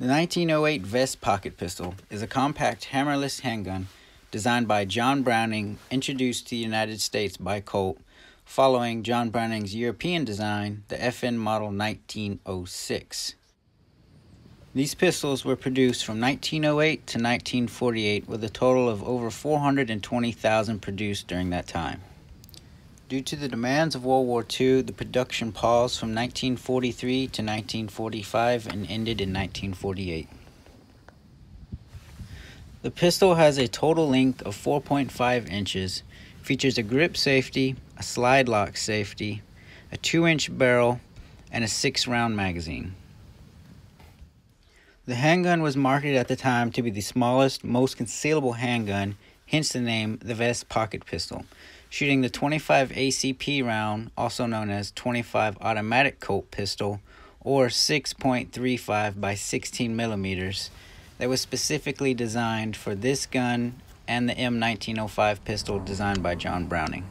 The 1908 Vest Pocket Pistol is a compact hammerless handgun designed by John Browning, introduced to the United States by Colt, following John Browning's European design, the FN Model 1906. These pistols were produced from 1908 to 1948 with a total of over 420,000 produced during that time. Due to the demands of World War II, the production paused from 1943 to 1945 and ended in 1948. The pistol has a total length of 4.5 inches, features a grip safety, a slide lock safety, a 2 inch barrel, and a 6 round magazine. The handgun was marketed at the time to be the smallest, most concealable handgun, hence the name the Vest Pocket Pistol shooting the 25 ACP round, also known as 25 automatic Colt pistol, or 6.35 by 16 millimeters, that was specifically designed for this gun and the M1905 pistol designed by John Browning.